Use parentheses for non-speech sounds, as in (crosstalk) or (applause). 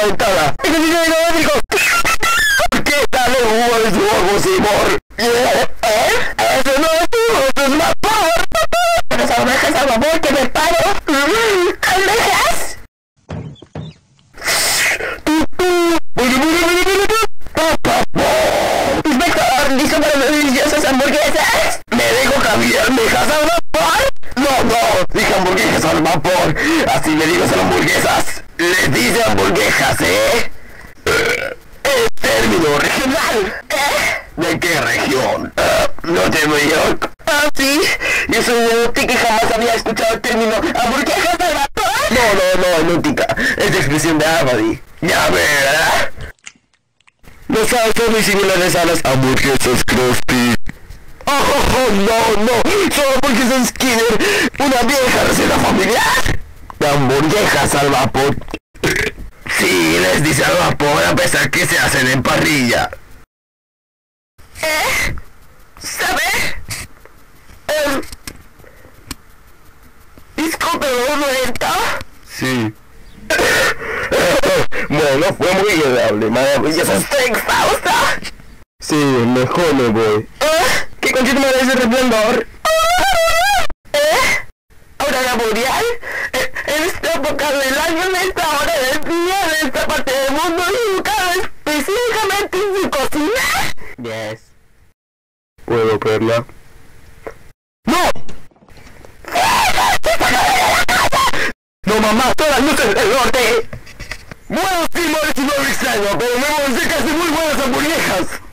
la ventana. Dinámico. ¿Qué tal el jugo de su es es vapor. Pero al vapor que me paro. ¿Almejas? Inspector, ¿listo para las deliciosas hamburguesas? ¿Me dejo cambiar al vapor? No, no, dije hamburguesas al vapor. Así me digo son hamburguesas. Les dice hamburguesas, ¿eh? Es término regional. ¿Eh? ¿De qué región? Ah, no de York. Ah, sí. Yo soy de Nautica y jamás había escuchado el término hamburguesas al vapor. No, no, no, Nautica. Es de expresión de Abadi. Ya verá. Los sabes son muy similares a las hamburguesas Krusty. Oh, oh, oh, no, no, son hamburguesas Skinner, una vieja receta familiar. De hamburguesas al vapor. Sí, les dice al vapor a pesar que se hacen en parrilla. ¿Eh? ¿Sabe? Eh, ¿un momento? Sí. (coughs) bueno, fue muy agradable, maravilloso. ¿Estoy exhausta? Sí, mejor me voy. ¿Eh? ¿Qué conchito me ese resplandor? ¿Eh? ¿Aurora boreal? Época del año, en esta hora del día, en esta parte del mundo, y ubicado específicamente en su cocina? Yes. ¿Puedo verla? ¡No! ¡No, mamá! ¡Todas las luces del norte! Bueno, sí, no es un nombre extraño, pero me de muy buenas hamburguesas.